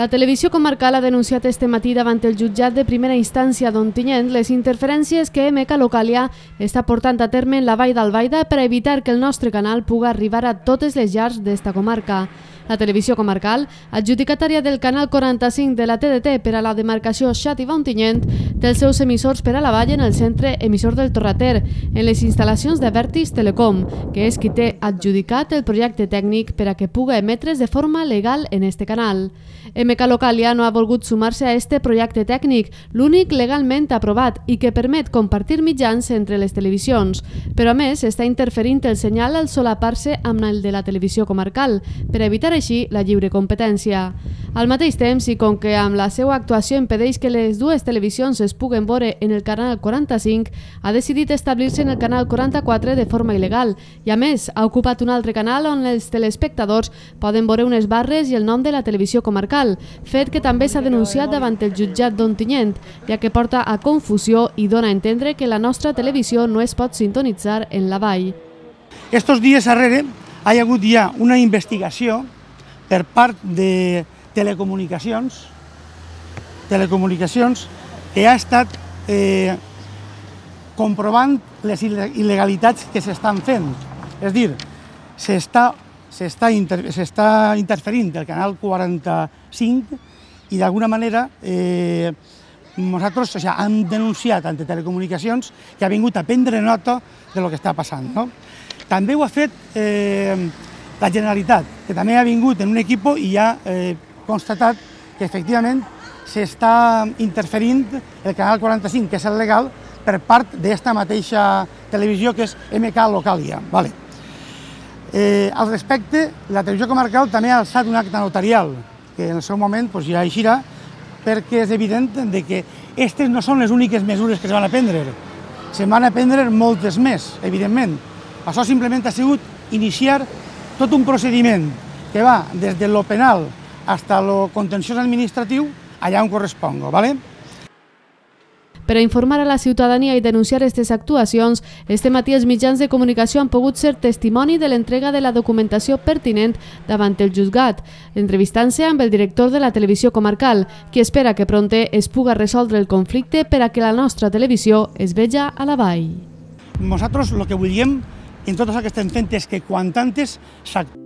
La televisió comarcal ha denunciat este matí davant el jutjat de primera instància d'Ontinyent les interferències que MK Localia està portant a terme en la vall d'Albaida per evitar que el nostre canal puga arribar a totes les llars d'esta comarca. La televisió comarcal, adjudicatària del canal 45 de la TDT per a la demarcació Xàtiva-Ontinyent, té els seus emissors per a la vall en el centre emissor del Torrater, en les instal·lacions de Vertis Telecom, que és qui té adjudicat el projecte tècnic per a que puga emetre's de forma legal en este canal. MK Localia no ha volgut sumar-se a este projecte tècnic, l'únic legalment aprovat i que permet compartir mitjans entre les televisions, però a més està interferint el senyal al solapar-se amb el de la televisió comarcal, per evitar així la lliure competència. Al mateix temps, i com que amb la seva actuació impedeix que les dues televisions es puguen veure en el canal 45, ha decidit establir-se en el canal 44 de forma il·legal i, a més, ha ocupat un altre canal on els telespectadors poden veure unes barres i el nom de la televisió comarcal, fet que també s'ha denunciat davant el jutjat d'Ontinyent, ja que porta a confusió i dona a entendre que la nostra televisió no es pot sintonitzar en la vall. Estos dies darrere ha hagut ja una investigació per part de telecomunicacions, telecomunicacions que ha estat eh, comprovant les il·legalitats que s'estan fent. És dir, s'està inter, interferint el canal 45 i d'alguna manera eh, nosaltres o sigui, hem denunciat ante telecomunicacions que ha vingut a prendre nota de lo que està passant. No? També ho ha fet eh, la Generalitat, que també ha vingut en un equip i ha eh, constatat que efectivament s'està interferint el canal 45, que és el legal, per part d'esta mateixa televisió que és MK Localia. Vale. Eh, al respecte, la televisió comarcal també ha alçat un acte notarial, que en el seu moment pues, ja eixirà, perquè és evident de que aquestes no són les úniques mesures que es van a prendre. Se van a prendre moltes més, evidentment. Això simplement ha sigut iniciar tot un procediment que va des de lo penal fins a lo contenciós administratiu allà on corresponga. ¿vale? Per a informar a la ciutadania i denunciar aquestes actuacions, este matí els mitjans de comunicació han pogut ser testimoni de l'entrega de la documentació pertinent davant el juzgat, entrevistant-se amb el director de la televisió comarcal, qui espera que pronte es puga resoldre el conflicte per a que la nostra televisió es veja a la vall. Nosaltres el que volíem en tot això que estem fent és que quan antes s'actua